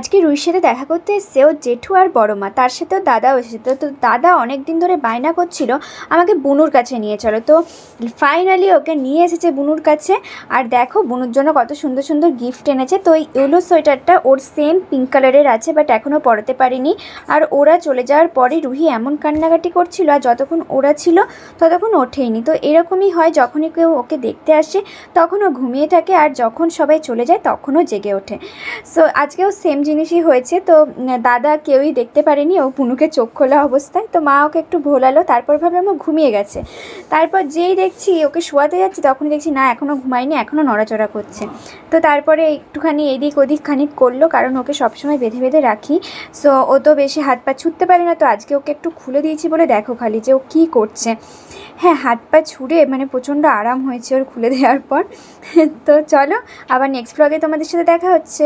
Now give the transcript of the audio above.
আজকে রুহির সাথে দেখা করতে এসছে ওর জেঠু আর বড় মা তার সাথেও দাদাও এসেছে। তো দাদা অনেক দিন ধরে বায়না করছিল, আমাকে বুনুর কাছে নিয়ে চলো। তো ফাইনালি ওকে নিয়ে এসেছে বুনুর কাছে। আর দেখো, বুনুর জন্য কত সুন্দর সুন্দর গিফট এনেছে। তো, এই ইয়েলো সোয়েটারটা ওর সেম পিঙ্ক কালারের আছে বাট এখনও পরাতে পারিনি। আর ওরা চলে যাওয়ার পরে রুহি এমন কান্নাকাটি করছিল, আর যতক্ষণ ওরা ছিল, ততক্ষণ ওঠেইনি। তো, এরকমই হয় যখনই কেউ ওকে দেখতে আসে, তখন ও ঘুমিয়ে থাকে, আর যখন সবাই চলে যায়, তখনও জেগে ওঠে। সো আজকেও সেম জিনিসই হয়েছে। তো দাদা কেউই দেখতে পারেনি। ও পুনুকে চোখ খোলা অবস্থায়। তো মা ওকে একটু ভোলালো। তারপর ভাবলাম ও ঘুমিয়ে গেছে। তারপর যেই দেখছি ওকে শোয়াতে যাচ্ছি, তখনই দেখছি, না এখনও ঘুমায়নি। এখনও নড়াচড়া করছে। তো তারপরে একটুখানি এদিক ওদিক খানিক করল। কারণ ওকে সবসময় বেঁধে বেঁধে রাখি। সো, ও তো বেশি হাত পা ছুটতে পারে না। তো আজকে ওকে একটু খুলে দিয়েছি বলে দেখো খালি যে ও কী করছে। হ্যাঁ হাত পা ছুঁড়ে মানে প্রচণ্ড আরাম হয়েছে ওর খুলে দেওয়ার পর। তো চলো, আবার নেক্সট ব্লগে তোমাদের সাথে দেখা হচ্ছে।